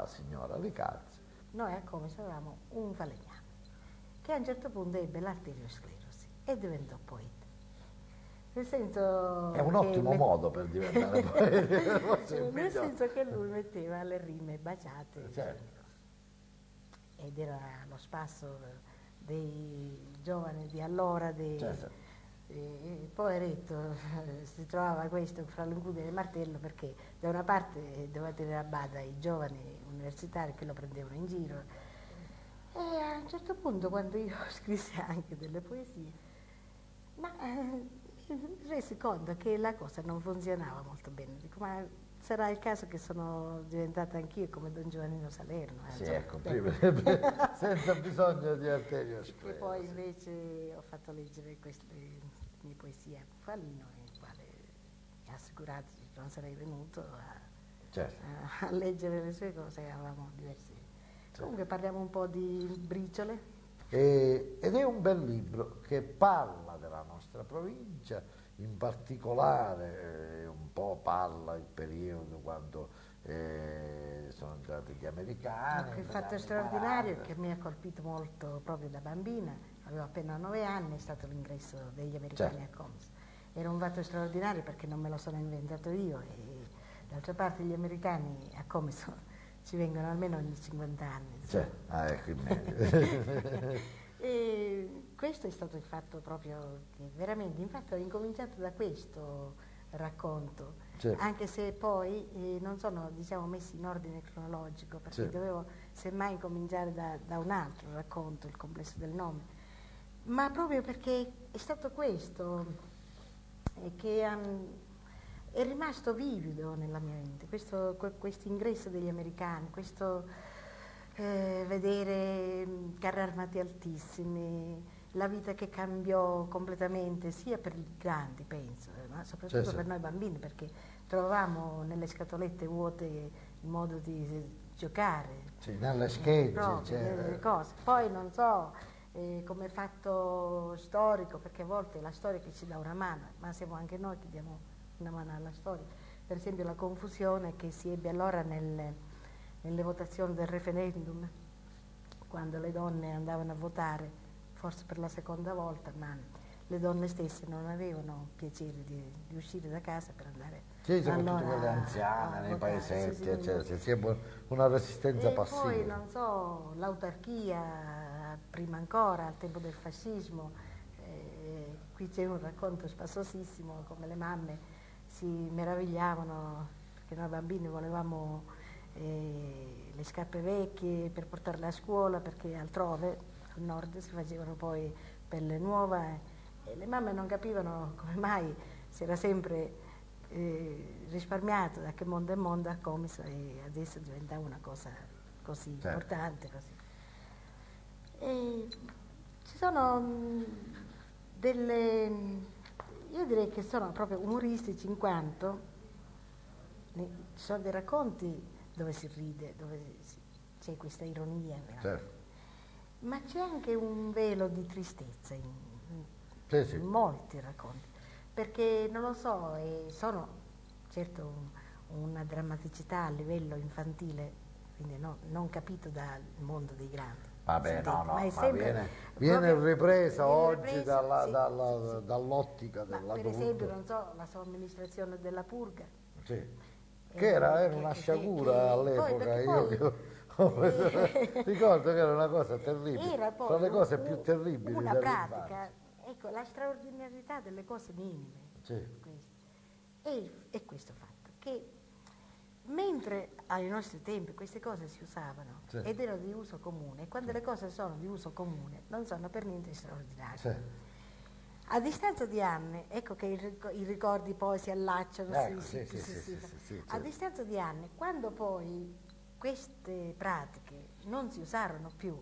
la signora Licazzi. Noi a Comiso avevamo un falegname che a un certo punto ebbe l'arteriosclerosi e diventò poeta. Nel senso È un ottimo me- modo per diventare poeta. Nel migliore. senso che lui metteva le rime baciate Certo. ed era lo spasso dei giovani di allora, dei, Certo. Eh, il poveretto eh, si trovava questo fra l'incudia e il martello perché da una parte doveva tenere a bada i giovani universitari che lo prendevano in giro e a un certo punto quando io scrissi anche delle poesie, ma eh, resi conto che la cosa non funzionava molto bene, dico ma sarà il caso che sono diventata anch'io come Don Giovannino Salerno. eh, Sì, insomma, ecco, per- prima- senza bisogno di arterio e poi invece ho fatto leggere queste mie poesie a Bufalino, il quale mi ha assicurato che non sarei venuto a, Certo. a- a leggere le sue cose, avevamo diversi. Comunque parliamo un po' di briciole. E- ed è un bel libro che parla della nostra provincia, in particolare eh, un po' parla il periodo quando eh, sono entrati gli americani. Il fatto straordinario 40. che mi ha colpito molto proprio da bambina, avevo appena nove anni, è stato l'ingresso degli americani Certo. a Coms. Era un fatto straordinario perché non me lo sono inventato io e d'altra parte gli americani a Coms ci vengono almeno ogni 50 anni. Cioè, ah, ecco in meglio. E questo è stato il fatto proprio che veramente, infatti ho incominciato da questo racconto, Certo. anche se poi eh, non sono diciamo, messi in ordine cronologico, perché Certo. dovevo semmai cominciare da, da un altro racconto, il complesso del nome, ma proprio perché è stato questo eh, che han- è rimasto vivido nella mia mente, questo ingresso degli americani, questo eh, vedere mh, carri armati altissimi, la vita che cambiò completamente, sia per i grandi, penso, eh, ma soprattutto sì. per noi bambini, perché trovavamo nelle scatolette vuote il modo di giocare. Sì, nelle schegge, cioè, cose. Poi non so eh, come fatto storico, perché a volte è la storia che ci dà una mano, ma siamo anche noi che diamo una mano alla storia. Per esempio la confusione che si ebbe allora nelle, nelle votazioni del referendum, quando le donne andavano a votare, forse per la seconda volta, ma le donne stesse non avevano piacere di, di uscire da casa per andare Sì, soprattutto allora quelle anziane, nei paesetti, Sì, sì, eccetera, sì. una resistenza E passiva. poi, non so, l'autarchia, prima ancora, al tempo del fascismo, eh, qui c'è un racconto spassosissimo come le mamme si meravigliavano perché noi bambini volevamo eh, le scarpe vecchie per portarle a scuola perché altrove, al nord, si facevano poi pelle nuova e le mamme non capivano come mai si era sempre eh, risparmiato da che mondo è mondo a Comiso e adesso diventa una cosa così Certo. importante. Così. E ci sono mh, delle, io direi che sono proprio umoristici in quanto ci sono dei racconti dove si ride, dove c'è questa ironia? Certo. Ma c'è anche un velo di tristezza in, in Sì, sì. molti racconti, perché non lo so, sono certo un- una drammaticità a livello infantile, quindi no- non capito dal mondo dei grandi. Vabbè, no, no, è ma sempre viene, viene proprio- ripresa viene oggi ripresa, dalla- sì, dalla- dall'ottica della per esempio, non so, la somministrazione della purga. Sì. eh, Che era, era una sciagura all'epoca, io ricordo che era una cosa terribile, Era poi tra le cose più terribili Una pratica, ecco, la straordinarietà delle cose minime. Sì. questo. E, e questo fatto, che mentre ai nostri tempi queste cose si usavano Sì. ed erano di uso comune, quando le cose sono di uso comune non sono per niente straordinarie. Sì. A distanza di anni, ecco che i, ric- i ricordi poi si allacciano, Ecco, si- sì, si- sì, si- sì, si- sì, sì, sì, a distanza di anni, quando poi queste pratiche non si usarono più,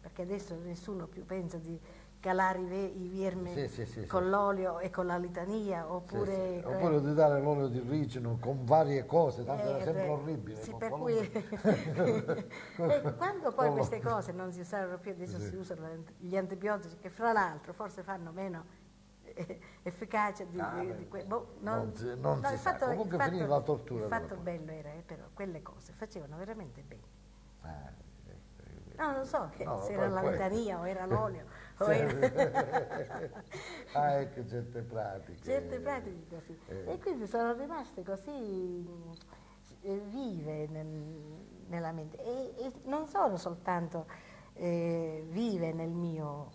perché adesso nessuno più pensa di calare i, ve- i vermi Sì, sì, sì, con l'olio e con la litania, oppure... sì. Oppure di dare l'olio di ricino con varie cose, tanto Eh, era sempre beh, orribile. con per cui E quando poi con queste cose non si usarono più, adesso si usano gli antibiotici che fra l'altro forse fanno meno efficacia di, Ah, di- di que- boh, non, non non no, si fatto- Comunque fatto- finiva la tortura Il fatto bello era, eh, però, quelle cose facevano veramente bene. Eh, No, non so No, se era la litania o era l'olio o era ah, ecco certe pratiche. certe pratiche così. Eh. E quindi sono rimaste così eh, vive nel- nella mente. E, e non sono soltanto eh, vive nel mio,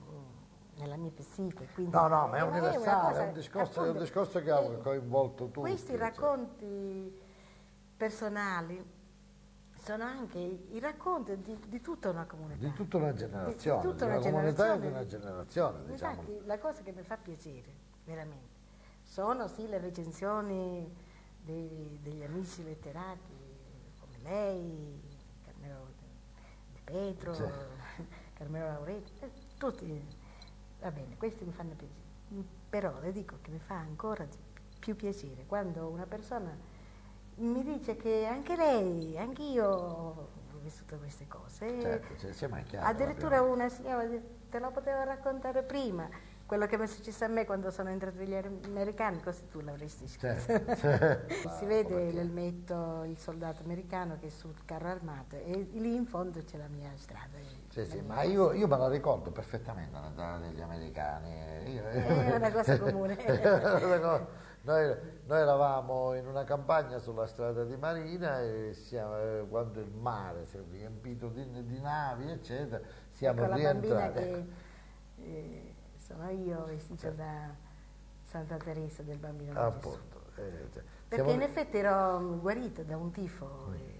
nella mia psiche. Quindi No, no, ma è una universale, è cosa- un discorso, è un appunto, discorso che ha eh, coinvolto tutti. Questi cioè. racconti personali sono anche i racconti di, di tutta una comunità. Di tutta una generazione, di, tutta una, una comunità e di una generazione, diciamo. Infatti la cosa che mi fa piacere, veramente, sono sì le recensioni dei- degli amici letterati come lei, Carmelo De Petro, Sì. Carmelo Lauretti, eh, tutti, va bene, questi mi fanno piacere. Però le dico che mi fa ancora più piacere quando una persona mi dice che anche lei, anch'io ho vissuto queste cose. Certo, cioè, Addirittura una signora te lo potevo raccontare prima, quello che mi è successo a me quando sono entrato negli americani, così tu l'avresti scritto. Certo, certo. si vede l'elmetto, il soldato americano che è sul carro armato e lì in fondo c'è la mia strada. Sì, sì, ma io, io me la ricordo perfettamente l'entrata degli americani. Io- È una cosa comune. Noi, noi eravamo in una campagna sulla strada di Marina e siamo- eh, quando il mare si è riempito di, di navi, eccetera, siamo Ecco, la bambina rientrati. che ecco. eh, sono io vestita Sì. da Santa Teresa del Bambino di Gesù. Appunto, eh, cioè, Perché in effetti ero guarita da un tifo e,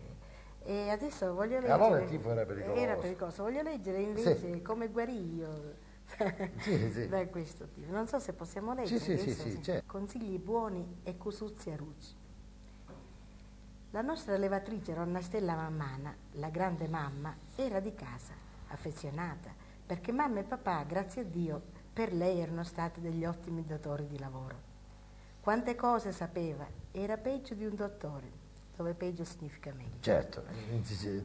e adesso voglio leggere... allora il tifo era pericoloso. Era pericoloso. Voglio leggere invece come guarì io Sì, sì. da questo tifo. Non so se possiamo Sì, leggere. sì, sì, adesso, sì, certo. Consigli buoni e cusuzzi a ruci. La nostra levatrice Ronna Stella Mammana, la grande mamma, era di casa, affezionata, perché mamma e papà, grazie a Dio, per lei erano stati degli ottimi datori di lavoro. Quante cose sapeva, era peggio di un dottore, dove peggio significa meglio. Certo,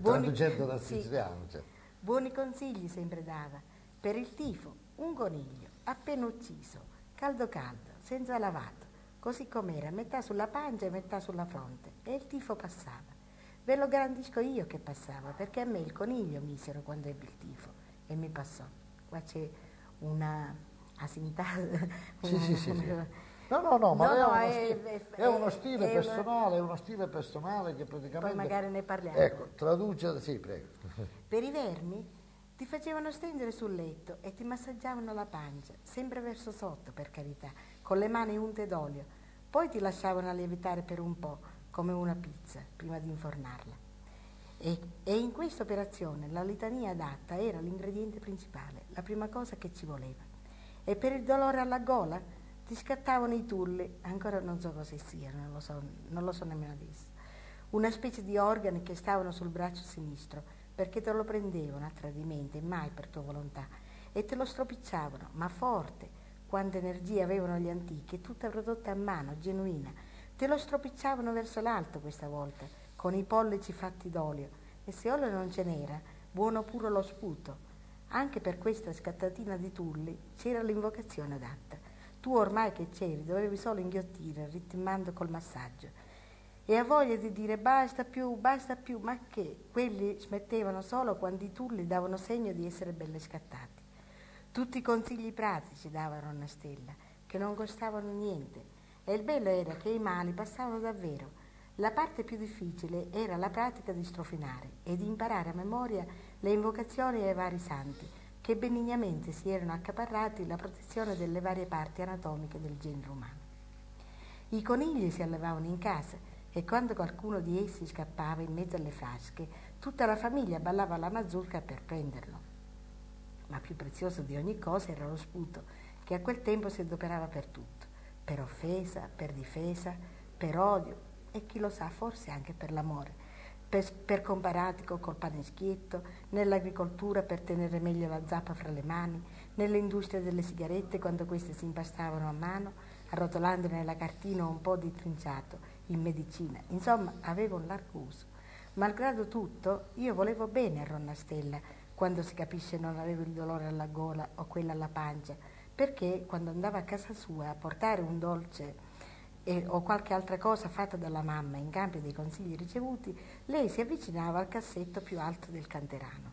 traducendo dal sì. siciliano. cioè. Buoni consigli sempre dava. Per il tifo, un coniglio, appena ucciso, caldo caldo, senza lavato, così com'era, metà sulla pancia e metà sulla fronte, e il tifo passava. Ve lo garantisco io che passava, perché a me il coniglio misero quando ebbe il tifo, e mi passò. Qua c'è una asintasi. Sì, sì, sì, sì. No, no, no, ma No, è, no, uno è- stile, è- è uno stile è personale, è uno stile personale che praticamente... Poi magari ne parliamo. Ecco, traduce, sì, prego. Per i vermi ti facevano stendere sul letto e ti massaggiavano la pancia, sempre verso sotto, per carità, con le mani unte d'olio. Poi ti lasciavano lievitare per un po', come una pizza, prima di infornarla. E, e in questa operazione la litania adatta era l'ingrediente principale, la prima cosa che ci voleva. E per il dolore alla gola ti scattavano i tulli, ancora non so cosa siano, non lo so, non lo so nemmeno adesso una specie di organi che stavano sul braccio sinistro, perché te lo prendevano a tradimento e mai per tua volontà, e te lo stropicciavano, ma forte, quanta energia avevano gli antichi, tutta prodotta a mano, genuina. Te lo stropicciavano verso l'alto questa volta, con i pollici fatti d'olio, e se olio non ce n'era, buono pure lo sputo. Anche per questa scattatina di tulli c'era l'invocazione adatta. Tu ormai che c'eri dovevi solo inghiottire, ritmando col massaggio e ha voglia di dire basta più, basta più, ma che quelli smettevano solo quando i tulli davano segno di essere belle scattati. Tutti i consigli pratici dava Ronna Stella, che non costavano niente, e il bello era che i mali passavano davvero. La parte più difficile era la pratica di strofinare e di imparare a memoria le invocazioni ai vari santi, che benignamente si erano accaparrati la protezione delle varie parti anatomiche del genere umano. I conigli si allevavano in casa e quando qualcuno di essi scappava in mezzo alle frasche, tutta la famiglia ballava la mazurka per prenderlo. Ma più prezioso di ogni cosa era lo sputo, che a quel tempo si adoperava per tutto, per offesa, per difesa, per odio e chi lo sa, forse anche per l'amore, per, per comparatico col pane schietto, nell'agricoltura per tenere meglio la zappa fra le mani, nell'industria delle sigarette quando queste si impastavano a mano, arrotolandone nella cartina un po' di trinciato, in medicina. Insomma, avevo un largo uso. Malgrado tutto, io volevo bene a Ronna Stella, quando si capisce non avevo il dolore alla gola o quello alla pancia, perché quando andava a casa sua a portare un dolce e, o qualche altra cosa fatta dalla mamma in cambio dei consigli ricevuti, lei si avvicinava al cassetto più alto del canterano.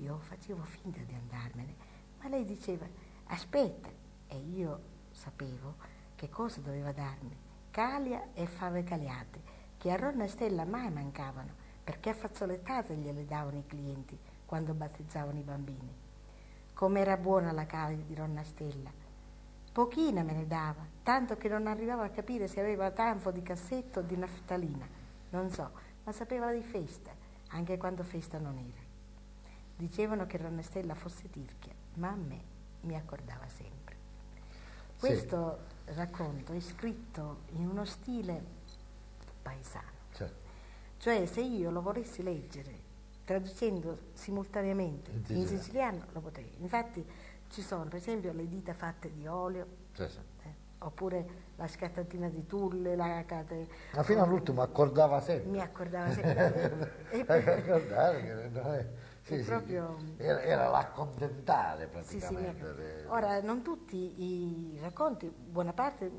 Io facevo finta di andarmene, ma lei diceva aspetta e io sapevo che cosa doveva darmi, calia e fave caliate, che a Ronna Stella mai mancavano, perché a fazzolettate gliele davano i clienti quando battezzavano i bambini. Com'era buona la calia di Ronna Stella, Pochina me ne dava, tanto che non arrivavo a capire se aveva tanfo di cassetto o di naftalina. Non so, ma sapeva di festa, anche quando festa non era. Dicevano che Ronestella fosse tirchia, ma a me mi accordava sempre. Questo sì. racconto è scritto in uno stile paesano. Certo. Cioè, se io lo volessi leggere traducendo simultaneamente in siciliano, lo potrei. Infatti, ci sono per esempio le dita fatte di olio, sì, sì. Eh, oppure la scattatina di tulle, la cate... Ma fino all'ultimo accordava sempre. Mi accordava sempre. e accordare che non è... Sì, proprio... era, era, l'accontentare praticamente. Sì, Ora, non tutti i racconti, buona parte,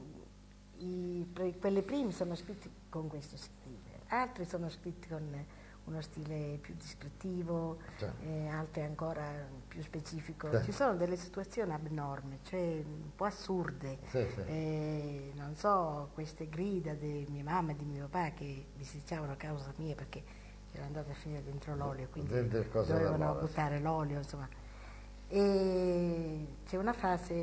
i, quelli primi sono scritti con questo stile, altri sono scritti con uno stile più descrittivo, certo. eh, altre ancora più specifico. Certo. Ci sono delle situazioni abnormi, cioè un po' assurde. Sì, sì. Eh, non so, queste grida di mia mamma e di mio papà che bisticciavano a causa mia perché era andata a finire dentro l'olio, quindi dovevano buttare l'olio, insomma. E c'è una frase,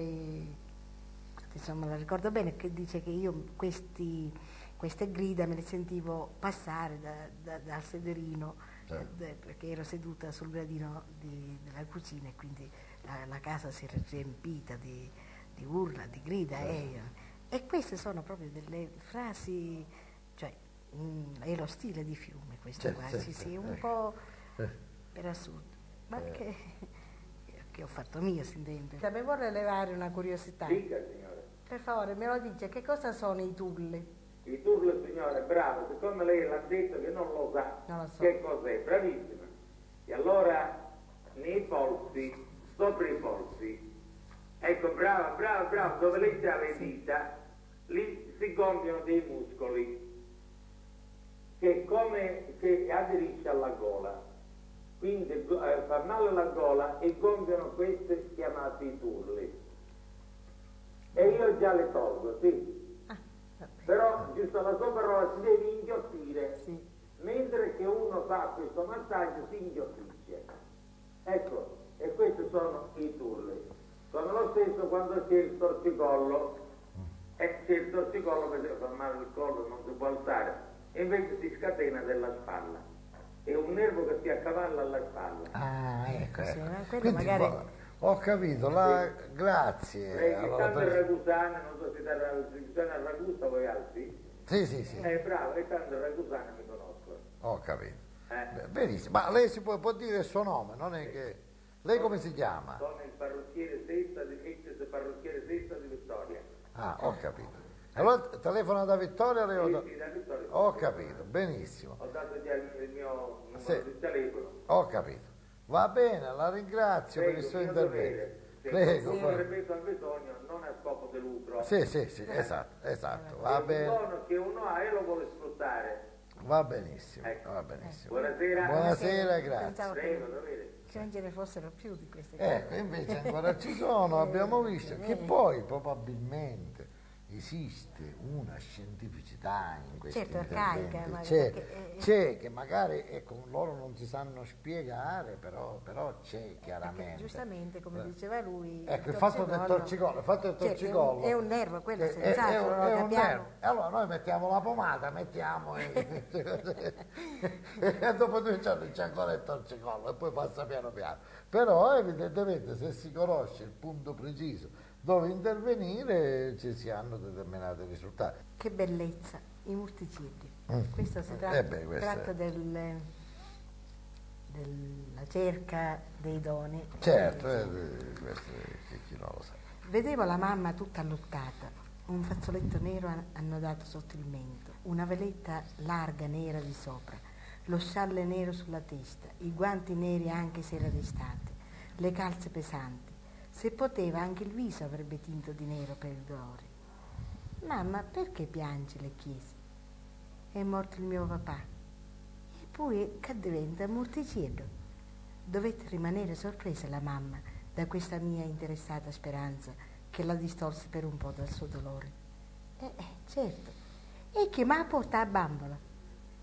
insomma la ricordo bene, che dice che io questi queste grida me le sentivo passare da, da, dal sederino certo. eh, perché ero seduta sul gradino di, della cucina e quindi la, la, casa si era riempita di, di urla, di grida certo. e, e, queste sono proprio delle frasi, cioè mh, mm, è lo stile di fiume questo certo, qua, sì, sì, un po' eh. per assurdo, ma eh. che, che, ho fatto mio si intende. Mi vorrei levare una curiosità. Dica signore. Per favore, me lo dice, che cosa sono i tulli? Il turlo signore, bravo, siccome lei l'ha detto che non lo sa, non lo so. che cos'è, bravissima. E allora nei polsi, sopra i polsi, ecco, brava, brava, brava, dove lei ha le dita, lì si gonfiano dei muscoli che come che aderisce alla gola. Quindi eh, fa male alla gola e gonfiano queste chiamate i turli. E io già le tolgo, sì però giusto la sua parola si deve inghiottire, sì. mentre che uno fa questo massaggio si inghiottisce. Ecco, e questi sono i turli. Sono lo stesso quando c'è il torcicollo, e c'è il torcicollo perché fa male il collo, non si può alzare, e invece si scatena della spalla. È un nervo che si accavalla alla spalla. Ah, ecco. Sì, ecco. Quindi, magari... Ho capito, la... grazie. Lei allora, per... ragusana, non so se da Ragusana Ragusa voi altri? Sì, sì, sì. Eh, bravo, e tanto Ragusana mi conosco. Ho capito. Eh. Benissimo, ma lei si può, può, dire il suo nome, non è sì. che... Lei come si chiama? Sono il parrucchiere Sesta di, ex parrucchiere Sesta di Vittoria. Ah, ho capito. Allora telefona da Vittoria? Lei sì, da... sì, da Vittoria. Ho capito, benissimo. Ho dato già il mio numero sì. di telefono. Ho capito. Va bene, la ringrazio Prego, per il suo intervento. Prego. Se ripeto al bisogno non a scopo di lucro. Sì, sì, sì, esatto, esatto. Va è bene. un buono che uno ha e lo vuole sfruttare. Va benissimo, ecco. va benissimo. Buonasera. Buonasera, grazie. Prego, che non ce ne fossero più di queste cose. Ecco, invece ancora ci sono, abbiamo visto, che poi probabilmente esiste una scientificità in questo certo, arcaica, c'è, perché, c'è, che magari ecco, loro non si sanno spiegare, però, però c'è chiaramente. giustamente, come diceva lui, ecco, il, fatto del torcicollo, il fatto del torcicollo certo, è, un, è, un, nervo, quello è, senz'altro, è, è un nervo. Allora noi mettiamo la pomata, mettiamo e, e dopo due giorni c'è ancora il torcicollo e poi passa piano piano. Però evidentemente se si conosce il punto preciso dove intervenire ci si hanno determinati risultati. Che bellezza, i multicidi. Mm. Questo si tratta, eh beh, tratta del, della cerca dei doni. Certo, eh, questo chi, chi non lo sa. Vedevo la mamma tutta allottata, un fazzoletto nero annodato sotto il mento, una veletta larga nera di sopra, lo scialle nero sulla testa, i guanti neri anche se era d'estate, le calze pesanti Se poteva anche il viso avrebbe tinto di nero per il dolore. Mamma, perché piange? le chiese. È morto il mio papà. E poi che diventa morticiedo? Dovette rimanere sorpresa la mamma da questa mia interessata speranza che la distolse per un po' dal suo dolore. Eh, eh certo. E che mi ha portato a bambola?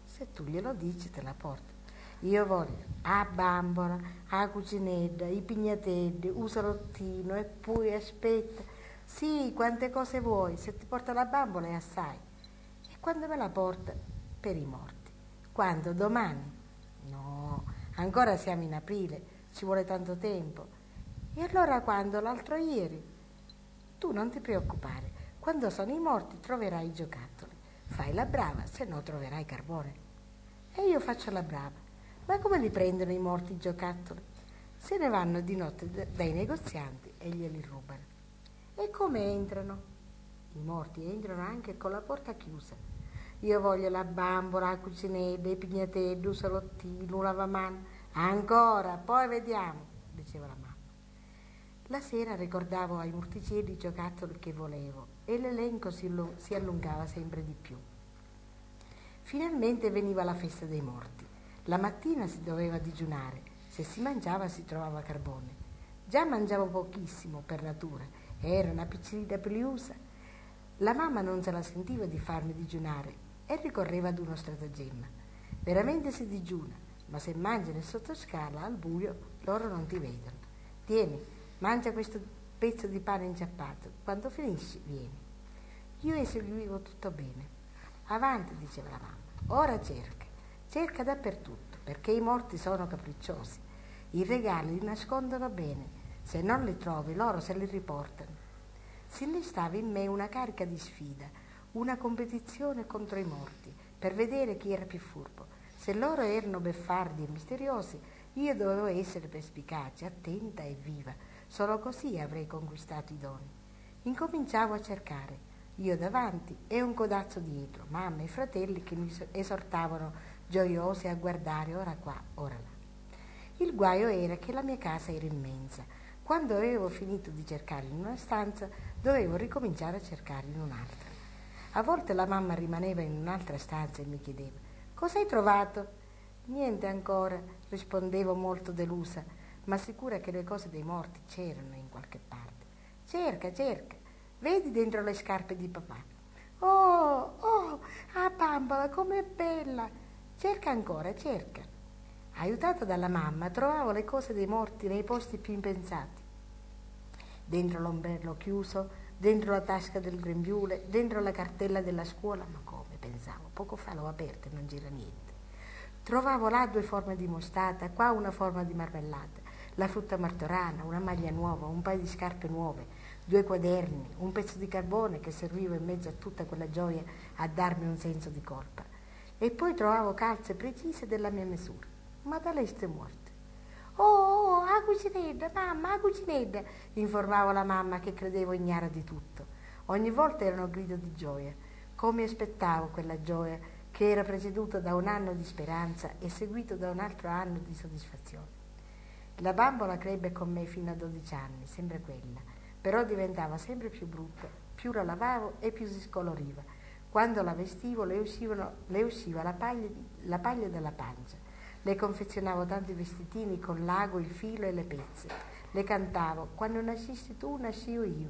Se tu glielo dici te la porto. Io voglio a bambola, a cucinetta, i pignatelli, un salottino e poi aspetta. Sì, quante cose vuoi, se ti porta la bambola è assai. E quando me la porta? Per i morti. Quando? Domani? No, ancora siamo in aprile, ci vuole tanto tempo. E allora quando? L'altro ieri? Tu non ti preoccupare, quando sono i morti troverai i giocattoli. Fai la brava, se no troverai carbone. E io faccio la brava. Ma come li prendono i morti giocattoli? Se ne vanno di notte dai negozianti e glieli rubano. E come entrano? I morti entrano anche con la porta chiusa. Io voglio la bambola, la cucinetta, i pignatelli, un salottino, un lavamano. Ancora, poi vediamo, diceva la mamma. La sera ricordavo ai morticelli i giocattoli che volevo e l'elenco si allungava sempre di più. Finalmente veniva la festa dei morti. La mattina si doveva digiunare, se si mangiava si trovava carbone. Già mangiavo pochissimo per natura, era una piccolina pliusa. La mamma non se la sentiva di farmi digiunare e ricorreva ad uno stratagemma. Veramente si digiuna, ma se mangi nel sottoscala al buio loro non ti vedono. Tieni, mangia questo pezzo di pane inciappato, quando finisci vieni. Io eseguivo tutto bene. Avanti, diceva la mamma, ora cerca. Cerca dappertutto, perché i morti sono capricciosi. I regali li nascondono bene, se non li trovi loro se li riportano. Si innestava in me una carica di sfida, una competizione contro i morti, per vedere chi era più furbo. Se loro erano beffardi e misteriosi, io dovevo essere perspicace, attenta e viva. Solo così avrei conquistato i doni. Incominciavo a cercare, io davanti e un codazzo dietro, mamma e fratelli che mi esortavano gioiosi a guardare ora qua, ora là. Il guaio era che la mia casa era immensa. Quando avevo finito di cercare in una stanza, dovevo ricominciare a cercare in un'altra. A volte la mamma rimaneva in un'altra stanza e mi chiedeva: Cosa hai trovato? Niente ancora, rispondevo molto delusa, ma sicura che le cose dei morti c'erano in qualche parte. Cerca, cerca, vedi dentro le scarpe di papà. Oh, oh, ah bambola, com'è bella! Cerca ancora, cerca. Aiutata dalla mamma, trovavo le cose dei morti nei posti più impensati. Dentro l'ombrello chiuso, dentro la tasca del grembiule, dentro la cartella della scuola, ma come pensavo, poco fa l'ho aperta e non gira niente. Trovavo là due forme di mostata, qua una forma di marmellata, la frutta martorana, una maglia nuova, un paio di scarpe nuove, due quaderni, un pezzo di carbone che serviva in mezzo a tutta quella gioia a darmi un senso di colpa e poi trovavo calze precise della mia misura. Ma da lei ste morte. Oh, oh, a cucinetta, mamma, a cucinetta, informavo la mamma che credevo ignara di tutto. Ogni volta erano grido di gioia. Come aspettavo quella gioia che era preceduta da un anno di speranza e seguito da un altro anno di soddisfazione. La bambola crebbe con me fino a 12 anni, sempre quella, però diventava sempre più brutta, più la lavavo e più si scoloriva quando la vestivo le, uscivano, le usciva la paglia, la paglia della pancia. Le confezionavo tanti vestitini con l'ago, il filo e le pezze. Le cantavo, quando nascisti tu, nascio io.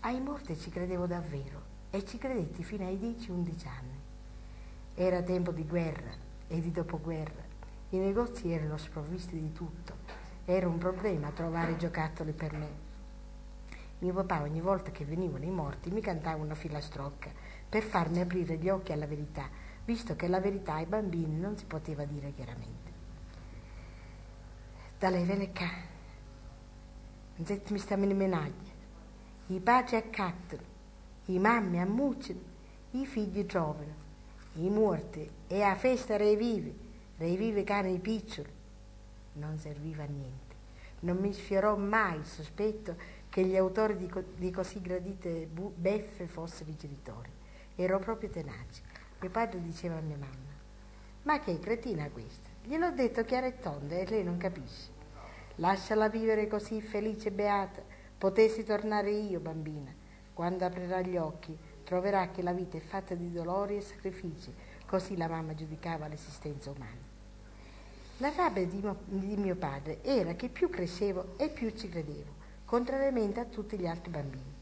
Ai morti ci credevo davvero e ci credetti fino ai 10-11 anni. Era tempo di guerra e di dopoguerra. I negozi erano sprovvisti di tutto. Era un problema trovare giocattoli per me. Mio papà ogni volta che venivano i morti mi cantava una filastrocca per farmi aprire gli occhi alla verità, visto che la verità ai bambini non si poteva dire chiaramente. Dalle vele ca, mi in menaglia, i padri accattano, i mammi ammucciano, i figli trovano, i morti e a festa revive, revive cani piccioli. Non serviva a niente. Non mi sfiorò mai il sospetto che gli autori di, co- di così gradite bu- beffe fossero i genitori. Ero proprio tenace. Mio padre diceva a mia mamma, ma che cretina questa? Gliel'ho detto chiara e tonda e lei non capisce. Lasciala vivere così felice e beata. Potessi tornare io, bambina. Quando aprirà gli occhi, troverà che la vita è fatta di dolori e sacrifici. Così la mamma giudicava l'esistenza umana. La rabbia di mio, di mio padre era che più crescevo e più ci credevo, contrariamente a tutti gli altri bambini.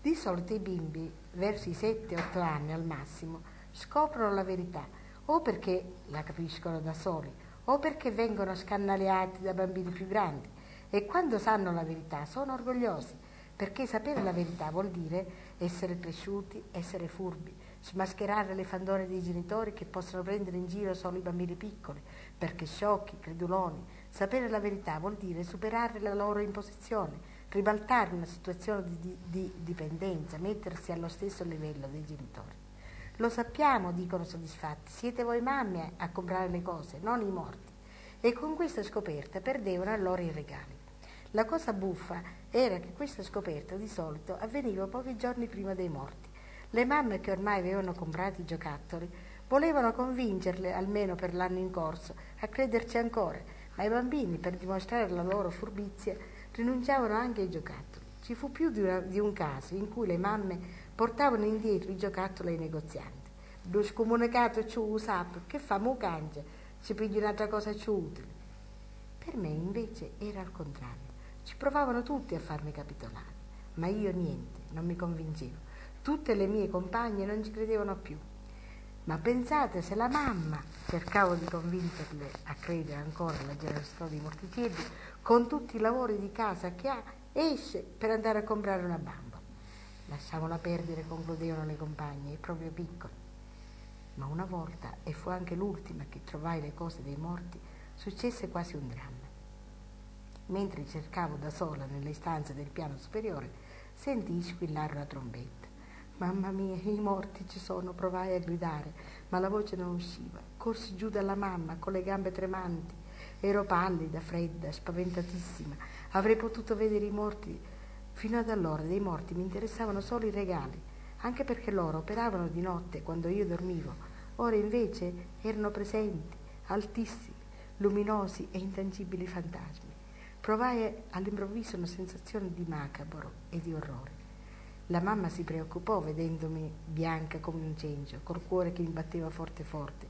Di solito i bimbi, verso i 7-8 anni al massimo, scoprono la verità, o perché la capiscono da soli, o perché vengono scannaleati da bambini più grandi. E quando sanno la verità sono orgogliosi, perché sapere la verità vuol dire essere cresciuti, essere furbi, smascherare le fandone dei genitori che possono prendere in giro solo i bambini piccoli, perché sciocchi, creduloni. Sapere la verità vuol dire superare la loro imposizione, ribaltare una situazione di, di, di dipendenza, mettersi allo stesso livello dei genitori. Lo sappiamo, dicono soddisfatti, siete voi mamme a comprare le cose, non i morti. E con questa scoperta perdevano loro i regali. La cosa buffa era che questa scoperta di solito avveniva pochi giorni prima dei morti. Le mamme che ormai avevano comprato i giocattoli volevano convincerle, almeno per l'anno in corso, a crederci ancora, ma i bambini, per dimostrare la loro furbizia, rinunciavano anche ai giocattoli. Ci fu più di, una, di un caso in cui le mamme portavano indietro i giocattoli ai negozianti. Lo scomunicato ci usato, che fa mu cangia, ci pigli un'altra cosa ci utile. Per me invece era al contrario. Ci provavano tutti a farmi capitolare, ma io niente, non mi convincevo. Tutte le mie compagne non ci credevano più. Ma pensate se la mamma, cercavo di convincerle a credere ancora alla generosità di Morticelli, con tutti i lavori di casa che ha, esce per andare a comprare una bambola. Lasciamola perdere, concludevano le compagne, è proprio piccola. Ma una volta, e fu anche l'ultima che trovai le cose dei morti, successe quasi un dramma. Mentre cercavo da sola nelle stanze del piano superiore, sentii squillare una trombetta. Mamma mia, i morti ci sono, provai a gridare, ma la voce non usciva. Corsi giù dalla mamma con le gambe tremanti. Ero pallida, fredda, spaventatissima. Avrei potuto vedere i morti. Fino ad allora dei morti mi interessavano solo i regali, anche perché loro operavano di notte quando io dormivo. Ora invece erano presenti, altissimi, luminosi e intangibili fantasmi. Provai all'improvviso una sensazione di macabro e di orrore. La mamma si preoccupò vedendomi bianca come un cencio, col cuore che mi batteva forte forte,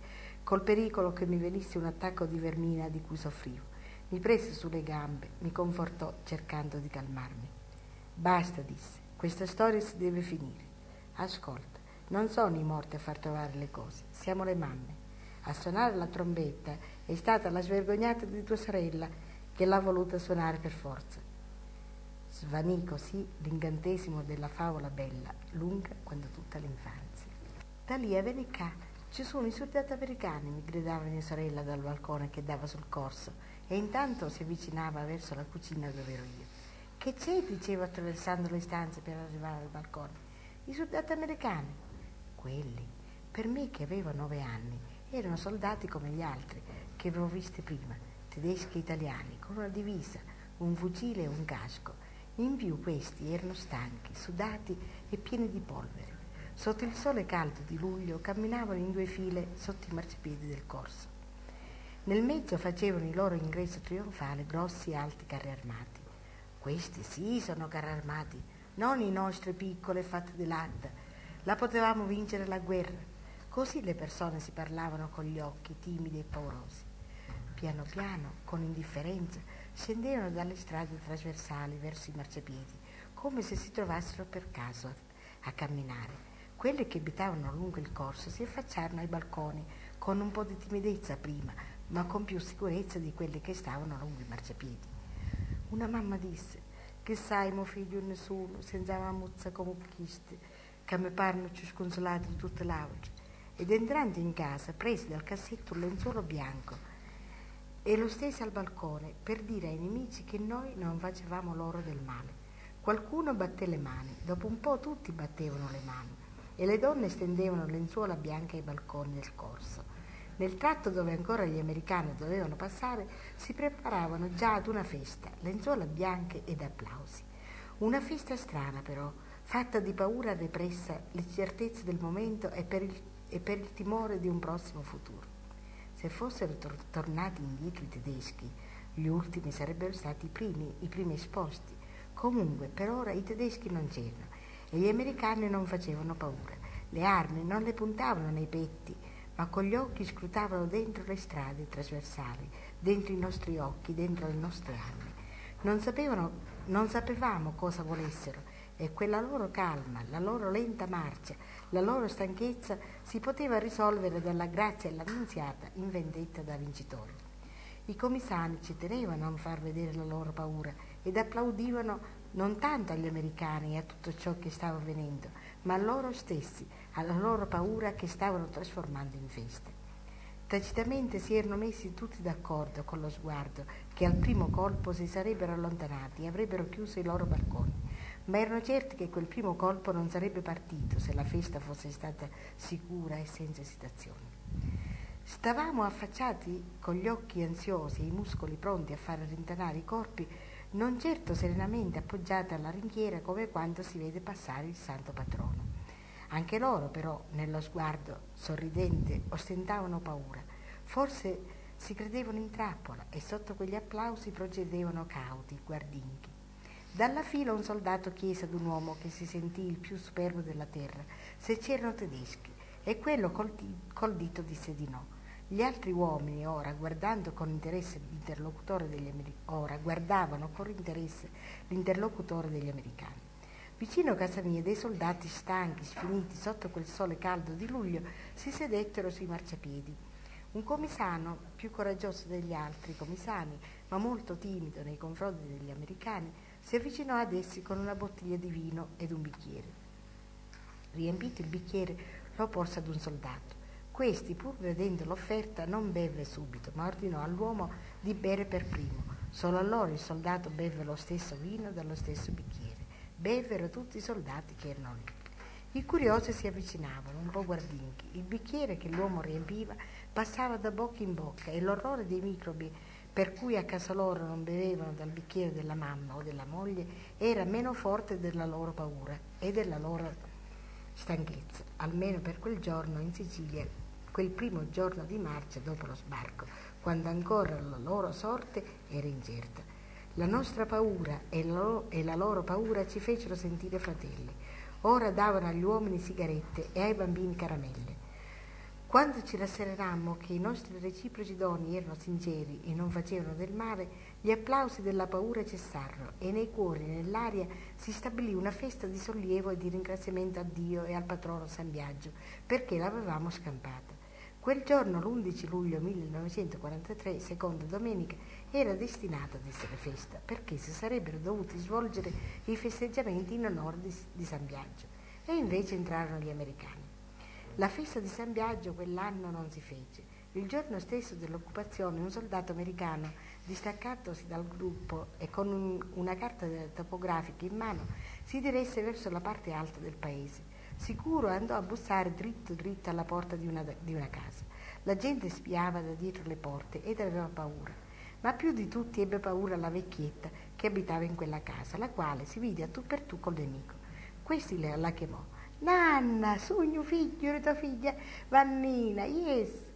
col pericolo che mi venisse un attacco di vermina di cui soffrivo. Mi prese sulle gambe, mi confortò cercando di calmarmi. Basta, disse, questa storia si deve finire. Ascolta, non sono i morti a far trovare le cose, siamo le mamme. A suonare la trombetta è stata la svergognata di tua sorella che l'ha voluta suonare per forza. Svanì così l'incantesimo della favola bella, lunga quando tutta l'infanzia. Da lì a Venicà ci sono i soldati americani, mi gridava mia sorella dal balcone che dava sul corso, e intanto si avvicinava verso la cucina dove ero io. Che c'è? dicevo attraversando le stanze per arrivare al balcone. I soldati americani. Quelli, per me che avevo nove anni, erano soldati come gli altri che avevo visti prima, tedeschi e italiani, con una divisa, un fucile e un casco. In più questi erano stanchi, sudati e pieni di polvere. Sotto il sole caldo di luglio camminavano in due file sotto i marciapiedi del corso. Nel mezzo facevano il loro ingresso trionfale grossi e alti carri armati. Questi sì sono carri armati, non i nostri piccoli fatti di latta. La potevamo vincere la guerra. Così le persone si parlavano con gli occhi timidi e paurosi. Piano piano, con indifferenza, scendevano dalle strade trasversali verso i marciapiedi, come se si trovassero per caso a, a camminare. Quelle che abitavano lungo il corso si affacciarono ai balconi con un po' di timidezza prima, ma con più sicurezza di quelle che stavano lungo i marciapiedi. Una mamma disse, che sai, mio figlio, nessuno, senza mamuzza come chiste, che mi parano più sconsolati di tutte altre. Ed entrando in casa, prese dal cassetto un lenzuolo bianco e lo stese al balcone per dire ai nemici che noi non facevamo loro del male. Qualcuno batté le mani, dopo un po' tutti battevano le mani e le donne stendevano lenzuola bianca ai balconi del corso. Nel tratto dove ancora gli americani dovevano passare si preparavano già ad una festa, lenzuola bianche ed applausi. Una festa strana però, fatta di paura repressa, l'incertezza del momento e per, il, e per il timore di un prossimo futuro. Se fossero tor- tornati indietro i tedeschi, Gli ultimi sarebbero stati i primi, i primi esposti. Comunque, per ora i tedeschi non c'erano e gli americani non facevano paura. Le armi non le puntavano nei petti, ma con gli occhi scrutavano dentro le strade trasversali, dentro i nostri occhi, dentro le nostre anime. Non, sapevano, non sapevamo cosa volessero e quella loro calma, la loro lenta marcia, la loro stanchezza si poteva risolvere dalla grazia e l'annunziata in vendetta da vincitori. I commissani ci tenevano a non far vedere la loro paura ed applaudivano non tanto agli americani e a tutto ciò che stava avvenendo, ma a loro stessi, alla loro paura che stavano trasformando in feste. Tacitamente si erano messi tutti d'accordo con lo sguardo che al primo colpo si sarebbero allontanati e avrebbero chiuso i loro balconi, ma erano certi che quel primo colpo non sarebbe partito se la festa fosse stata sicura e senza esitazioni. Stavamo affacciati con gli occhi ansiosi e i muscoli pronti a far rintanare i corpi non certo serenamente appoggiate alla ringhiera come quando si vede passare il santo patrono. Anche loro però, nello sguardo sorridente, ostentavano paura. Forse si credevano in trappola e sotto quegli applausi procedevano cauti, guardinchi. Dalla fila un soldato chiese ad un uomo che si sentì il più superbo della terra se c'erano tedeschi e quello col, col dito disse di no. Gli altri uomini ora, guardando con interesse l'interlocutore degli ora guardavano con interesse l'interlocutore degli americani. Vicino a casa mia dei soldati stanchi, sfiniti sotto quel sole caldo di luglio, si sedettero sui marciapiedi. Un commissano, più coraggioso degli altri commissani, ma molto timido nei confronti degli americani, si avvicinò ad essi con una bottiglia di vino ed un bicchiere. Riempito il bicchiere, lo porse ad un soldato. Questi, pur vedendo l'offerta, non beve subito, ma ordinò all'uomo di bere per primo. Solo allora il soldato beve lo stesso vino dallo stesso bicchiere. Bevvero tutti i soldati che erano lì. I curiosi si avvicinavano, un po' guardinchi. Il bicchiere che l'uomo riempiva passava da bocca in bocca e l'orrore dei microbi per cui a casa loro non bevevano dal bicchiere della mamma o della moglie era meno forte della loro paura e della loro stanchezza, almeno per quel giorno in Sicilia quel primo giorno di marcia dopo lo sbarco, quando ancora la loro sorte era incerta. La nostra paura e la, loro, paura ci fecero sentire fratelli. Ora davano agli uomini sigarette e ai bambini caramelle. Quando ci rassererammo che i nostri reciproci doni erano sinceri e non facevano del male, gli applausi della paura cessarono e nei cuori e nell'aria si stabilì una festa di sollievo e di ringraziamento a Dio e al patrono San Biagio perché l'avevamo scampata. Quel giorno, l'11 luglio 1943, seconda domenica, era destinata ad essere festa perché si sarebbero dovuti svolgere i festeggiamenti in onore di, di San Biagio e invece entrarono gli americani. La festa di San Biagio quell'anno non si fece. Il giorno stesso dell'occupazione un soldato americano, distaccatosi dal gruppo e con un, una carta topografica in mano, si diresse verso la parte alta del paese Sicuro andò a bussare dritto dritto alla porta di una, di una casa. La gente spiava da dietro le porte ed aveva paura. Ma più di tutti ebbe paura la vecchietta che abitava in quella casa, la quale si vide a tu per tu col nemico. Questi la, chiamò. Nanna, sogno figlio, tua figlia, Vannina, yes.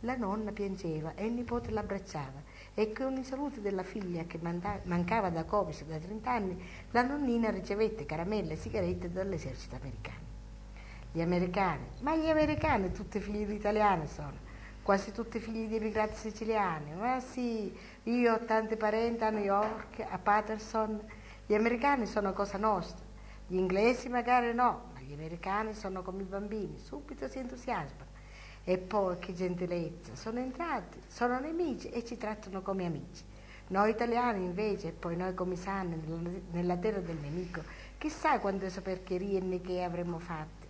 La nonna piangeva e il nipote l'abbracciava e con i saluti della figlia che manda- mancava da Covis da 30 anni, la nonnina ricevette caramelle e sigarette dall'esercito americano. Gli americani, ma gli americani tutti figli di italiani sono, quasi tutti figli di immigrati siciliani, ma sì, io ho tanti parenti a New York, a Patterson, gli americani sono cosa nostra, gli inglesi magari no, ma gli americani sono come i bambini, subito si entusiasmano. E poi che gentilezza, sono entrati, sono nemici e ci trattano come amici. Noi italiani invece, e poi noi commissari nella terra del nemico, chissà quante sopercherie e neghe avremmo fatte.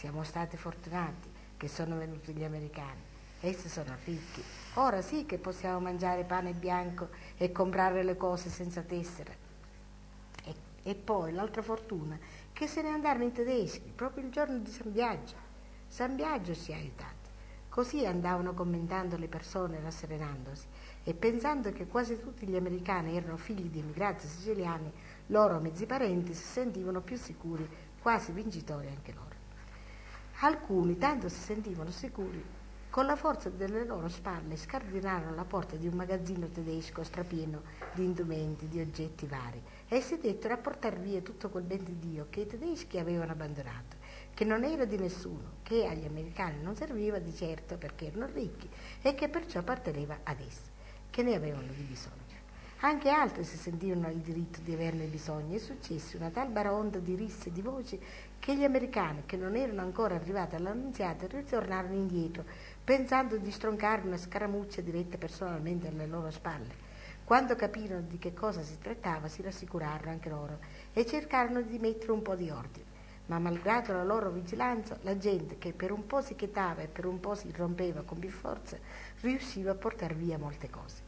Siamo stati fortunati che sono venuti gli americani. Essi sono ricchi. Ora sì che possiamo mangiare pane bianco e comprare le cose senza tessera. E, e poi l'altra fortuna, che se ne andarono i tedeschi proprio il giorno di San Biagio. San Biagio si è aiutato. Così andavano commentando le persone rasserenandosi e pensando che quasi tutti gli americani erano figli di immigrati siciliani, loro mezzi parenti si sentivano più sicuri, quasi vincitori anche loro. Alcuni tanto si sentivano sicuri con la forza delle loro spalle scardinarono la porta di un magazzino tedesco strapieno di indumenti, di oggetti vari, e si dettero a portare via tutto quel ben di Dio che i tedeschi avevano abbandonato, che non era di nessuno, che agli americani non serviva di certo perché erano ricchi e che perciò apparteneva ad essi, che ne avevano di bisogno. Anche altri si sentivano il diritto di averne bisogno e successe una tal baronda di risse e di voci che gli americani, che non erano ancora arrivati all'annunziata, ritornarono indietro, pensando di stroncare una scaramuccia diretta personalmente alle loro spalle. Quando capirono di che cosa si trattava, si rassicurarono anche loro e cercarono di mettere un po' di ordine. Ma malgrado la loro vigilanza, la gente, che per un po' si chetava e per un po' si rompeva con più forza, riusciva a portare via molte cose.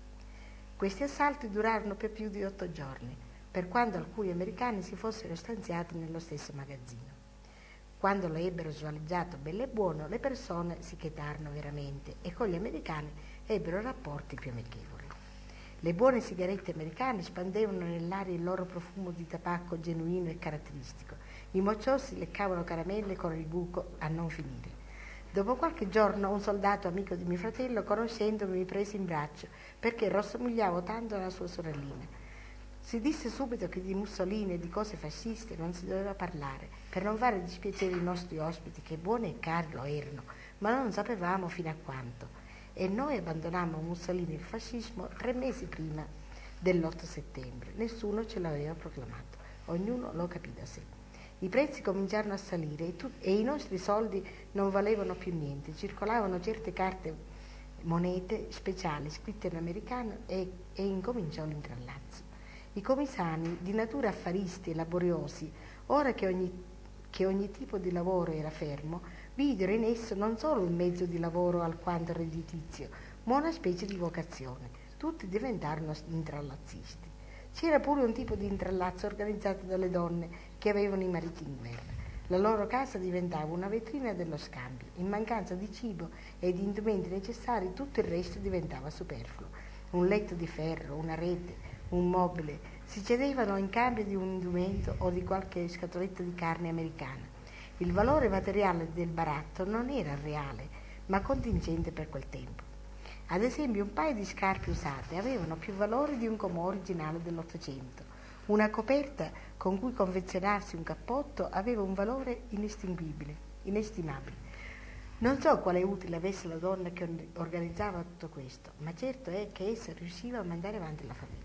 Questi assalti durarono per più di otto giorni, per quando alcuni americani si fossero stanziati nello stesso magazzino. Quando lo ebbero svaligiato bello e buono, le persone si chetarono veramente e con gli americani ebbero rapporti più amichevoli. Le buone sigarette americane spandevano nell'aria il loro profumo di tabacco genuino e caratteristico. I mocciosi leccavano caramelle con il buco a non finire. Dopo qualche giorno un soldato amico di mio fratello, conoscendomi, mi prese in braccio perché rassomigliavo tanto alla sua sorellina. Si disse subito che di Mussolini e di cose fasciste non si doveva parlare, per non fare dispiacere i nostri ospiti, che buoni e cari lo erano, ma non sapevamo fino a quanto. E noi abbandonammo Mussolini e il fascismo tre mesi prima dell'8 settembre. Nessuno ce l'aveva proclamato, ognuno lo capì da sé. I prezzi cominciarono a salire e, tu- e, i nostri soldi non valevano più niente. Circolavano certe carte, monete speciali scritte in americano e, e incominciò l'intrallazzo. I comisani, di natura affaristi e laboriosi, ora che ogni, che ogni tipo di lavoro era fermo, videro in esso non solo un mezzo di lavoro alquanto redditizio, ma una specie di vocazione. Tutti diventarono intrallazzisti. C'era pure un tipo di intrallazzo organizzato dalle donne che avevano i mariti in guerra. La loro casa diventava una vetrina dello scambio. In mancanza di cibo e di indumenti necessari tutto il resto diventava superfluo. Un letto di ferro, una rete, un mobile si cedevano in cambio di un indumento o di qualche scatoletta di carne americana. Il valore materiale del baratto non era reale, ma contingente per quel tempo. Ad esempio un paio di scarpe usate avevano più valore di un comò originale dell'Ottocento. Una coperta con cui confezionarsi un cappotto aveva un valore inestinguibile, inestimabile. Non so quale utile avesse la donna che organizzava tutto questo, ma certo è che essa riusciva a mandare avanti la famiglia.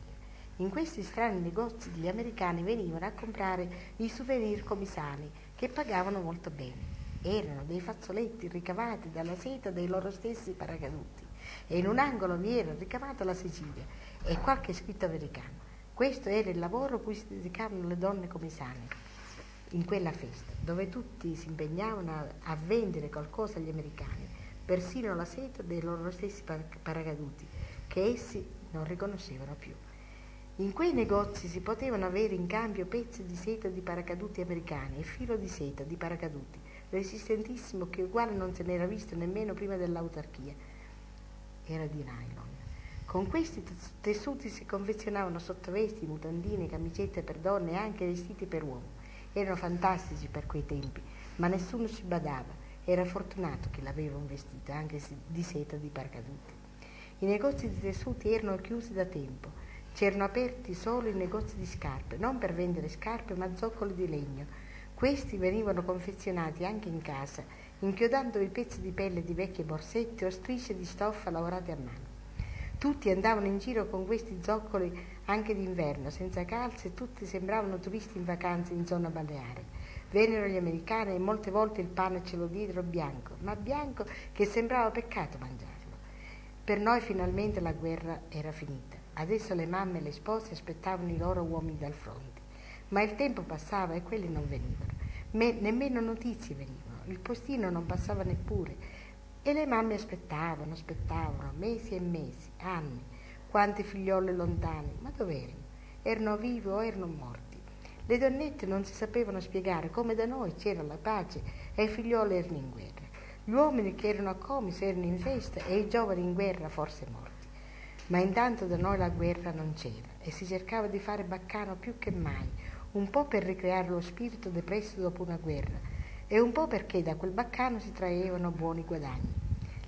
In questi strani negozi gli americani venivano a comprare i souvenir comisani che pagavano molto bene. Erano dei fazzoletti ricavati dalla seta dei loro stessi paracaduti e in un angolo vi era ricavata la Sicilia e qualche scritto americano. Questo era il lavoro cui si dedicavano le donne comisane in quella festa, dove tutti si impegnavano a, a vendere qualcosa agli americani, persino la seta dei loro stessi paracaduti, che essi non riconoscevano più. In quei negozi si potevano avere in cambio pezzi di seta di paracaduti americani e filo di seta di paracaduti, resistentissimo che uguale non se n'era visto nemmeno prima dell'autarchia. Era di nylon. Con questi tessuti si confezionavano sottovesti, mutandine, camicette per donne e anche vestiti per uomo. Erano fantastici per quei tempi, ma nessuno ci badava. Era fortunato che l'aveva un vestito, anche di seta di paracaduti. I negozi di tessuti erano chiusi da tempo. C'erano aperti solo i negozi di scarpe, non per vendere scarpe, ma zoccoli di legno. Questi venivano confezionati anche in casa, inchiodando i pezzi di pelle di vecchie borsette o strisce di stoffa lavorate a mano. Tutti andavano in giro con questi zoccoli anche d'inverno, senza calze, e tutti sembravano turisti in vacanza in zona balneare. Vennero gli americani e molte volte il pane ce lo diedero bianco, ma bianco che sembrava peccato mangiarlo. Per noi finalmente la guerra era finita. Adesso le mamme e le spose aspettavano i loro uomini dal fronte. Ma il tempo passava e quelli non venivano. Me, nemmeno notizie venivano. Il postino non passava neppure e le mamme aspettavano, aspettavano, mesi e mesi, anni, quante figliole lontane, ma dov'erano? Erano vivi o erano morti? Le donnette non si sapevano spiegare come da noi c'era la pace e i figlioli erano in guerra. Gli uomini che erano a Comiso erano in festa e i giovani in guerra forse morti. Ma intanto da noi la guerra non c'era e si cercava di fare baccano più che mai, un po' per ricreare lo spirito depresso dopo una guerra e un po' perché da quel baccano si traevano buoni guadagni.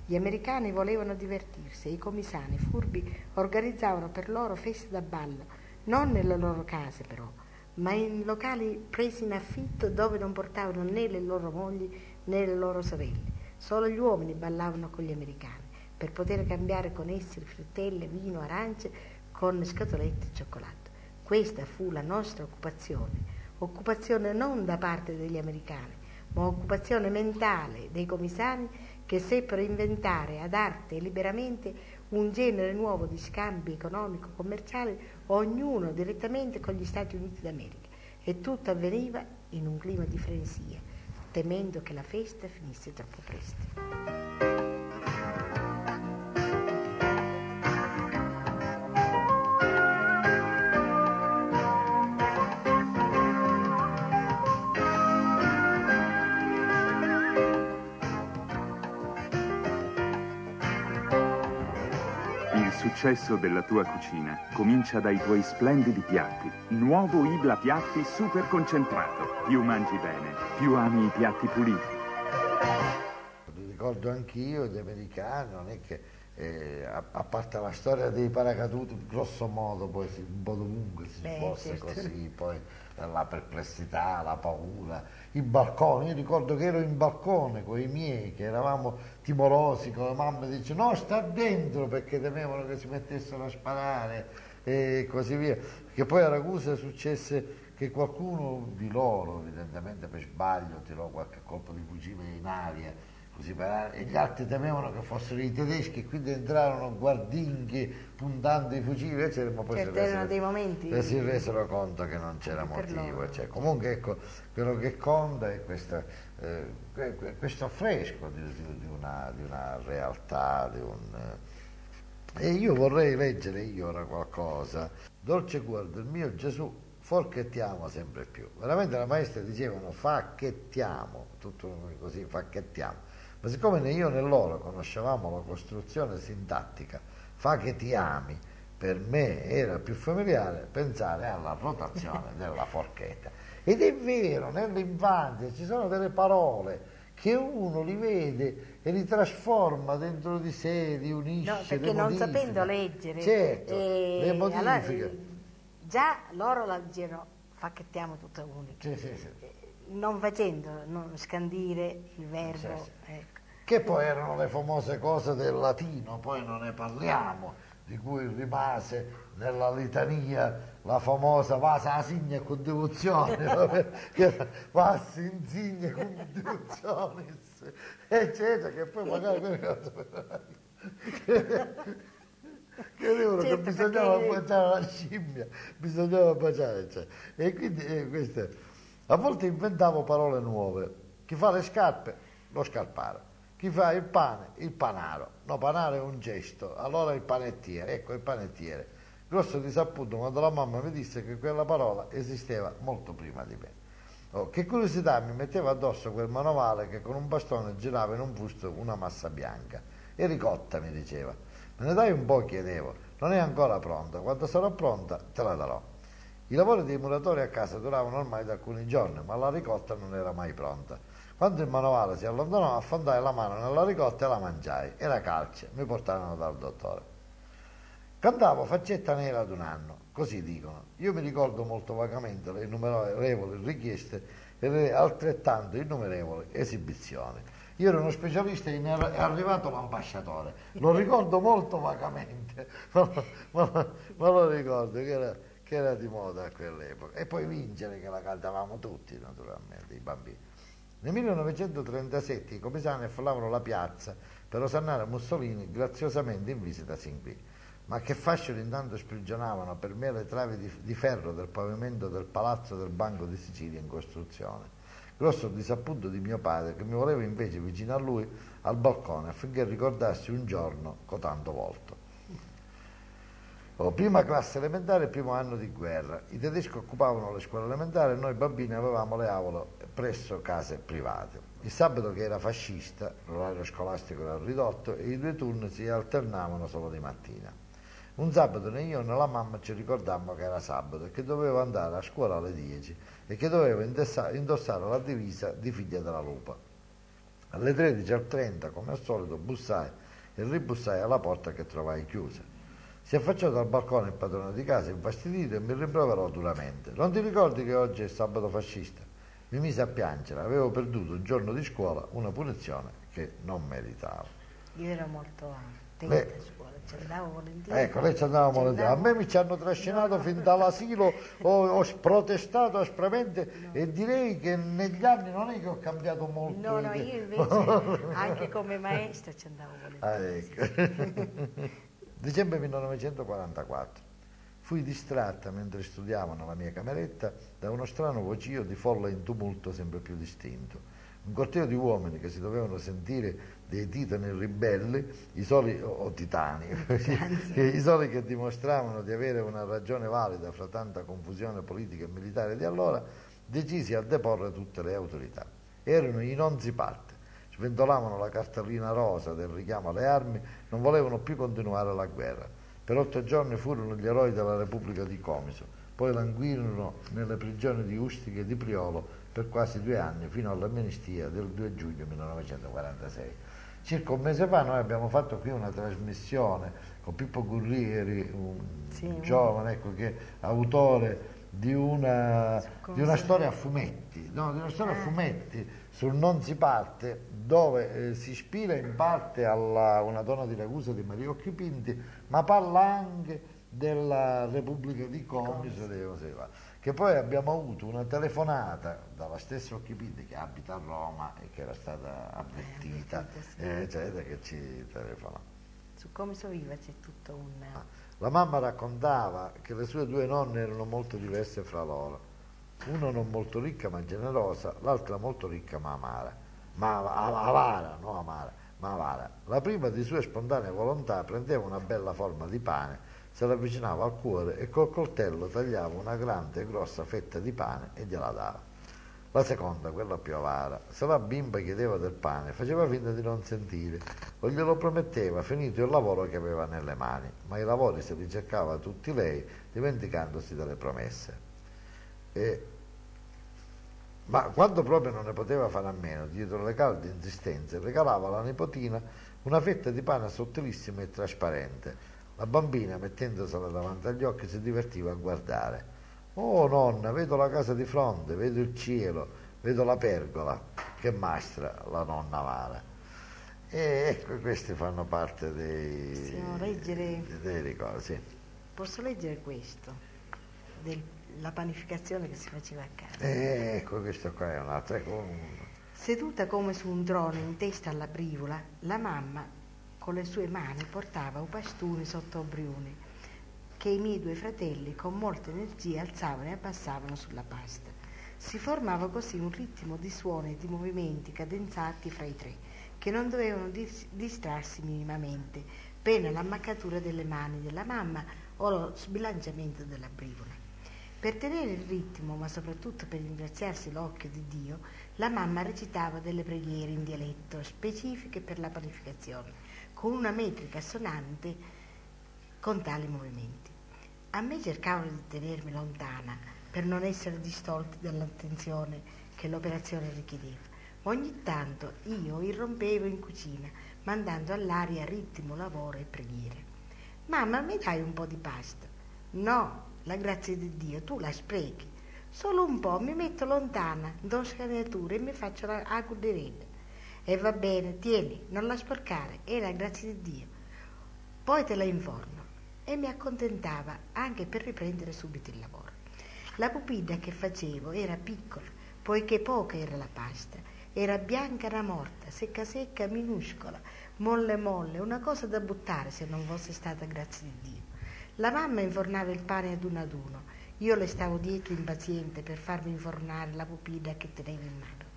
Gli americani volevano divertirsi e i commissani furbi organizzavano per loro feste da ballo, non nelle loro case però, ma in locali presi in affitto dove non portavano né le loro mogli né le loro sorelle. Solo gli uomini ballavano con gli americani per poter cambiare con essi frittelle, vino, arance con scatolette e cioccolato. Questa fu la nostra occupazione, occupazione non da parte degli americani, ma occupazione mentale dei commissari che seppero inventare ad arte e liberamente un genere nuovo di scambi economico-commerciali, ognuno direttamente con gli Stati Uniti d'America. E tutto avveniva in un clima di frenesia, temendo che la festa finisse troppo presto. Successo della tua cucina comincia dai tuoi splendidi piatti. Nuovo Ibla Piatti super concentrato. Più mangi bene, più ami i piatti puliti. Li ricordo anch'io, gli americani, non è che eh, a, a, parte la storia dei paracaduti, grosso modo, poi si, un po' dovunque si Beh, sposta certo. così, poi la perplessità, la paura, i balconi, io ricordo che ero in balcone con i miei, che eravamo timorosi, con la mamma dice no sta dentro perché temevano che si mettessero a sparare e così via, perché poi a Ragusa successe che qualcuno di loro, evidentemente per sbaglio, tirò qualche colpo di fucile in aria, per, e gli altri temevano che fossero i tedeschi e quindi entrarono guardinghi puntando i fucili eccetera, ma poi certo, si, resero, dei momenti si resero conto che non c'era motivo cioè, comunque ecco quello che conta è questa, eh, questo affresco di, di, una, di, una, realtà di un, eh, e io vorrei leggere io ora qualcosa. Dolce cuore del mio Gesù forchettiamo sempre più. Veramente la maestra dicevano facchettiamo tutto così facchettiamo ma siccome io né loro conoscevamo la costruzione sintattica, fa che ti ami, per me era più familiare pensare alla rotazione della forchetta. Ed è vero, nell'infanzia ci sono delle parole che uno li vede e li trasforma dentro di sé, li unisce. No, perché non sapendo leggere, certo, e le modifiche. Allora, già loro la leggero, facchettiamo tutto unico. Sì, sì, sì non facendo, non scandire il verbo. Sì, sì. Che poi erano le famose cose del latino, poi non ne parliamo, di cui rimase nella litania la famosa vasa asigna con devozione, che vasi insigne con devozione, eccetera, che poi magari cose credevano certo, che bisognava perché... baciare la scimmia, bisognava baciare, cioè. e quindi eh, queste a volte inventavo parole nuove. Chi fa le scarpe, lo scarparo. Chi fa il pane, il panaro. No, panaro è un gesto. Allora il panettiere, ecco il panettiere. Grosso disappunto quando la mamma mi disse che quella parola esisteva molto prima di me. Oh, che curiosità mi metteva addosso quel manovale che con un bastone girava in un busto una massa bianca. E ricotta, mi diceva. Me ne dai un po', chiedevo. Non è ancora pronta. Quando sarà pronta te la darò. I lavori dei muratori a casa duravano ormai da alcuni giorni, ma la ricotta non era mai pronta. Quando il manovale si allontanò, affondai la mano nella ricotta e la mangiai. Era calce, mi portarono dal dottore. Cantavo faccetta nera ad un anno, così dicono. Io mi ricordo molto vagamente le innumerevoli richieste e le altrettanto innumerevoli esibizioni. Io ero uno specialista e è arrivato l'ambasciatore. Lo ricordo molto vagamente, ma, ma, ma lo ricordo che era che era di moda a quell'epoca, e poi vincere che la cantavamo tutti naturalmente, i bambini. Nel 1937 i commissari affollavano la piazza per osannare Mussolini graziosamente in visita sin qui. Ma che fascino intanto sprigionavano per me le travi di, ferro del pavimento del palazzo del Banco di Sicilia in costruzione. Grosso disappunto di mio padre che mi voleva invece vicino a lui al balcone affinché ricordassi un giorno cotanto volto. Oh, prima classe elementare primo anno di guerra. I tedeschi occupavano le scuole elementari e noi bambini avevamo le aule presso case private. Il sabato che era fascista, l'orario scolastico era ridotto e i due turni si alternavano solo di mattina. Un sabato né io né la mamma ci ricordammo che era sabato e che dovevo andare a scuola alle 10 e che dovevo indossare la divisa di figlia della lupa. Alle 13.30, come al solito, bussai e ribussai alla porta che trovai chiusa. Si affacciò dal balcone il padrone di casa, infastidito, e mi rimproverò duramente. Non ti ricordi che oggi è sabato fascista? Mi mise a piangere, avevo perduto un giorno di scuola, una punizione che non meritavo. Io ero molto attenta Beh, a scuola, ci andavo volentieri. Ecco, lei ci andava volentieri. A me mi ci hanno trascinato fin dall'asilo, ho, ho protestato aspramente e direi che negli anni non è che ho cambiato molto. No, no, io invece anche come maestra ci andavo Ah, volentieri. ecco. Dicembre 1944. Fui distratta mentre studiavo nella mia cameretta da uno strano vocio di folla in tumulto sempre più distinto. Un corteo di uomini che si dovevano sentire dei titani ribelli, i soli, o, titani, i soli che dimostravano di avere una ragione valida fra tanta confusione politica e militare di allora, decisi a deporre tutte le autorità. Erano in onze parte sventolavano la cartellina rosa del richiamo alle armi, non volevano più continuare la guerra. Per otto giorni furono gli eroi della Repubblica di Comiso, poi languirono nelle prigioni di Ustica e di Priolo per quasi due anni, fino all'amnistia del 2 giugno 1946. Circa un mese fa noi abbiamo fatto qui una trasmissione con Pippo Gurrieri, un Sì, giovane ecco, che è autore di una, di una storia a fumetti, no, di una storia a Ah. fumetti sul Non si parte, dove eh, si ispira in parte alla Una donna di Ragusa di Maria Occhipinti, ma parla anche della Repubblica di Comiso, cose qua. che poi abbiamo avuto una telefonata dalla stessa Occhipinti che abita a Roma e che era stata avvertita, sì. eh, eccetera, che ci telefonò. Su come so viva c'è tutto un... La mamma raccontava che le sue due nonne erano molto diverse fra loro. Una non molto ricca ma generosa, l'altra molto ricca ma amara. Ma avara, no amara, ma avara. La prima di sue spontanee volontà prendeva una bella forma di pane, se l'avvicinava al cuore e col coltello tagliava una grande e grossa fetta di pane e gliela dava. La seconda, quella più avara, se la bimba chiedeva del pane, faceva finta di non sentire o glielo prometteva finito il lavoro che aveva nelle mani, ma i lavori se li cercava tutti lei, dimenticandosi delle promesse. E- ma quando proprio non ne poteva fare a meno, dietro le calde insistenze, regalava alla nipotina una fetta di pane sottilissima e trasparente. La bambina, mettendosela davanti agli occhi, si divertiva a guardare. Oh nonna, vedo la casa di fronte, vedo il cielo, vedo la pergola. Che mastra la nonna Mara. E ecco, questi fanno parte dei, dei ricordi. sì. Posso leggere questo? Della panificazione che si faceva a casa. E ecco, questo qua è un altro. ecco, Seduta come su un trono in testa alla brivola, la mamma con le sue mani portava un pastone sotto brione che i miei due fratelli con molta energia alzavano e abbassavano sulla pasta. Si formava così un ritmo di suoni e di movimenti cadenzati fra i tre, che non dovevano dis- distrarsi minimamente, pena l'ammaccatura delle mani della mamma o lo sbilanciamento della brivola. Per tenere il ritmo, ma soprattutto per ringraziarsi l'occhio di Dio, la mamma recitava delle preghiere in dialetto specifiche per la panificazione, con una metrica assonante con tali movimenti. A me cercavano di tenermi lontana per non essere distolti dall'attenzione che l'operazione richiedeva. Ogni tanto io irrompevo in cucina, mandando all'aria ritmo, lavoro e preghiere. Mamma, mi dai un po' di pasta? No, la grazia di Dio, tu la sprechi. Solo un po', mi metto lontana, do scaneatura e mi faccio la acuderina. E va bene, tieni, non la sporcare, è la grazia di Dio. Poi te la inforno. E mi accontentava anche per riprendere subito il lavoro. La pupilla che facevo era piccola, poiché poca era la pasta. Era bianca da morta, secca secca, minuscola, molle molle, una cosa da buttare se non fosse stata grazia di Dio. La mamma infornava il pane ad uno ad uno. Io le stavo dietro impaziente per farmi infornare la pupilla che tenevo in mano.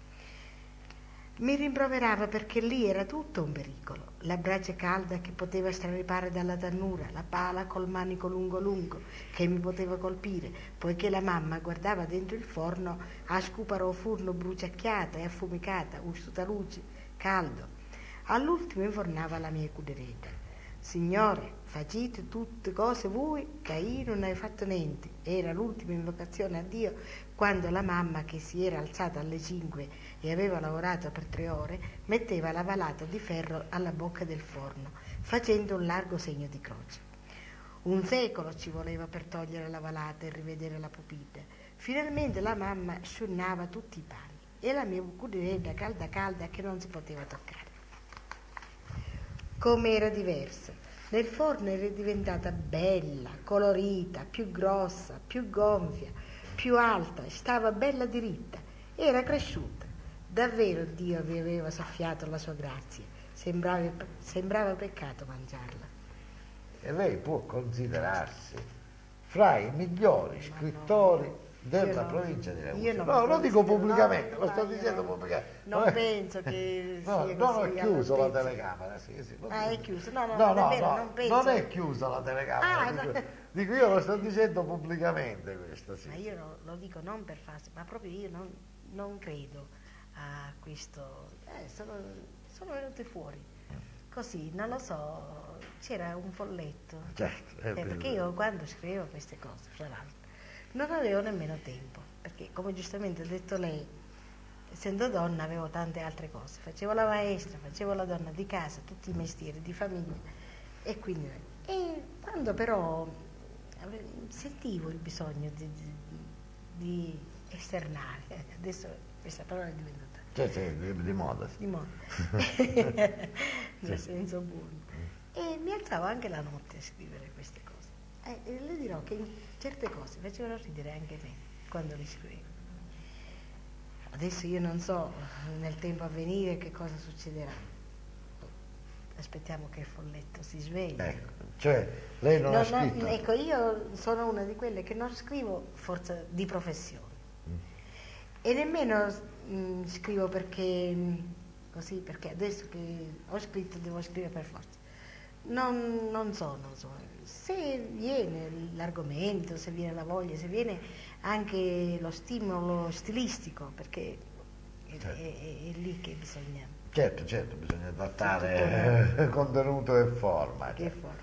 Mi rimproverava perché lì era tutto un pericolo. La brace calda che poteva straripare dalla tannura, la pala col manico lungo lungo che mi poteva colpire, poiché la mamma guardava dentro il forno a scuparo furno bruciacchiata e affumicata, un luce caldo. All'ultimo infornava la mia cuderetta. Signore, facite tutte cose voi, io non hai fatto niente. Era l'ultima invocazione a Dio quando la mamma, che si era alzata alle 5 e aveva lavorato per tre ore, metteva la valata di ferro alla bocca del forno, facendo un largo segno di croce. Un secolo ci voleva per togliere la valata e rivedere la pupilla. Finalmente la mamma sciurnava tutti i pani e la mia cucina calda calda che non si poteva toccare come era diversa. Nel forno era diventata bella, colorita, più grossa, più gonfia, più alta, stava bella diritta, era cresciuta. Davvero Dio vi aveva soffiato la sua grazia, sembrava, sembrava peccato mangiarla. E lei può considerarsi fra i migliori scrittori della non- provincia di Ragusa. non No, lo dico pubblicamente, lo sto dicendo pubblicamente. Non penso che No, sia no, così è chiusa la telecamera, sì, sì, Ah, è chiusa. No, no, no, non è no, non non è chiusa la telecamera. Ah, dico, io lo sto dicendo pubblicamente questo, sì. Ma io lo dico non per farsi, ma proprio io non, non credo a questo. Eh, sono, sono venute fuori. Così, non lo so, c'era un folletto. Certo, Eh, perché io quando scrivevo queste cose, fra l'altro, non avevo nemmeno tempo, perché come giustamente ha detto lei, essendo donna avevo tante altre cose. Facevo la maestra, facevo la donna di casa, tutti i mestieri di famiglia e quindi... E quando però sentivo il bisogno di, di- di esternare, adesso questa parola è diventata Cioè, sì, di, di moda, sì. di moda, nel senso buono. E mi alzavo anche la notte a scrivere queste cose. E le dirò che certe cose facevano ridere anche me quando le scrivevo. Adesso io non so nel tempo a venire che cosa succederà. Aspettiamo che il folletto si svegli. Ecco, cioè, lei non No, ha no, scritto... ecco, io sono una di quelle che non scrivo forza di professione e nemmeno mm, scrivo perché mm, così, perché adesso che ho scritto devo scrivere per forza. Non, non so, non so se viene l'argomento, se viene la voglia, se viene anche lo stimolo stilistico, perché è, certo. è, è, è lì che bisogna... Certo, certo, bisogna adattare contenuto e forma. Certo. E forma.